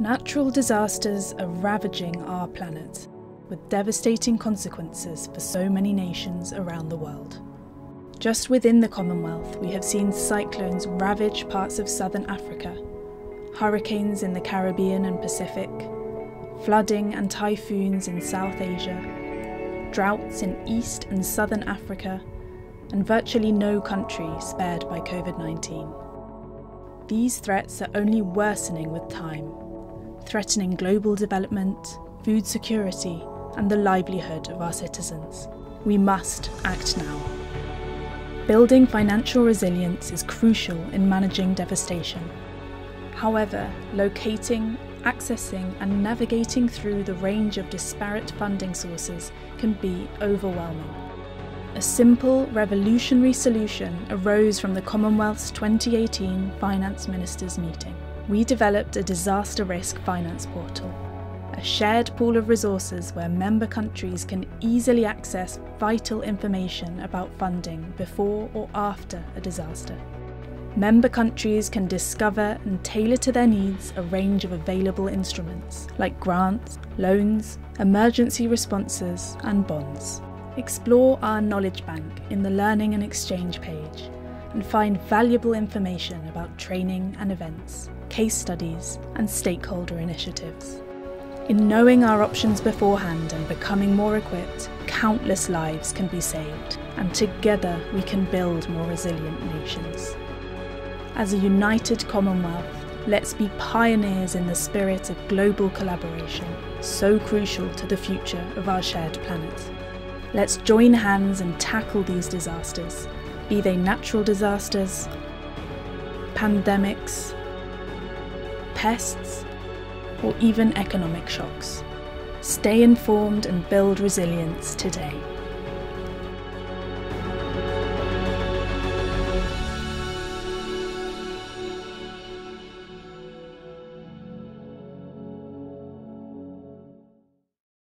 Natural disasters are ravaging our planet, with devastating consequences for so many nations around the world. Just within the Commonwealth, we have seen cyclones ravage parts of southern Africa, hurricanes in the Caribbean and Pacific, flooding and typhoons in South Asia, droughts in East and Southern Africa, and virtually no country spared by COVID 19. These threats are only worsening with time threatening global development, food security, and the livelihood of our citizens. We must act now. Building financial resilience is crucial in managing devastation. However, locating, accessing, and navigating through the range of disparate funding sources can be overwhelming. A simple, revolutionary solution arose from the Commonwealth's 2018 Finance Ministers' meeting we developed a disaster risk finance portal, a shared pool of resources where member countries can easily access vital information about funding before or after a disaster. Member countries can discover and tailor to their needs a range of available instruments, like grants, loans, emergency responses, and bonds. Explore our knowledge bank in the Learning and Exchange page and find valuable information about training and events case studies, and stakeholder initiatives. In knowing our options beforehand and becoming more equipped, countless lives can be saved, and together we can build more resilient nations. As a united Commonwealth, let's be pioneers in the spirit of global collaboration, so crucial to the future of our shared planet. Let's join hands and tackle these disasters, be they natural disasters, pandemics, pests, or even economic shocks. Stay informed and build resilience today.